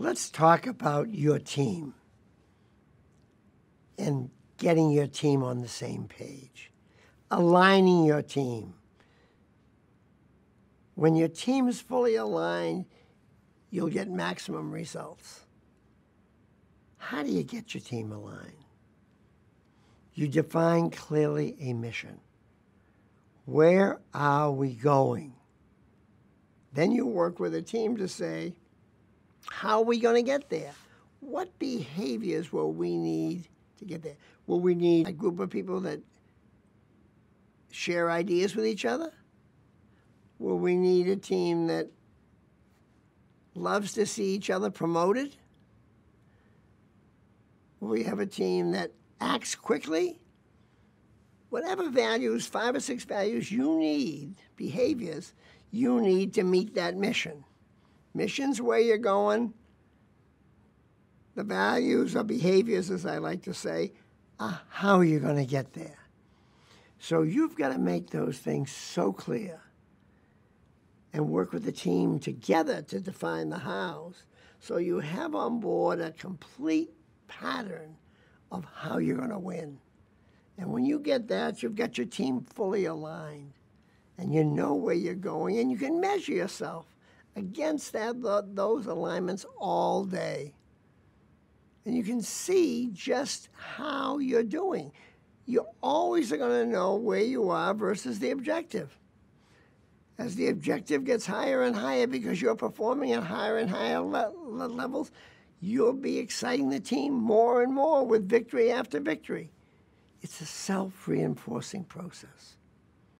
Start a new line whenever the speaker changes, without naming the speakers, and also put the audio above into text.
Let's talk about your team and getting your team on the same page, aligning your team. When your team is fully aligned, you'll get maximum results. How do you get your team aligned? You define clearly a mission. Where are we going? Then you work with a team to say, how are we going to get there? What behaviors will we need to get there? Will we need a group of people that share ideas with each other? Will we need a team that loves to see each other promoted? Will we have a team that acts quickly? Whatever values, five or six values you need, behaviors, you need to meet that mission. Mission's where you're going. The values or behaviors, as I like to say, are how are you going to get there? So you've got to make those things so clear and work with the team together to define the hows. So you have on board a complete pattern of how you're going to win. And when you get that, you've got your team fully aligned and you know where you're going and you can measure yourself against that, those alignments all day. And you can see just how you're doing. You always are going to know where you are versus the objective. As the objective gets higher and higher because you're performing at higher and higher le- levels, you'll be exciting the team more and more with victory after victory. It's a self reinforcing process.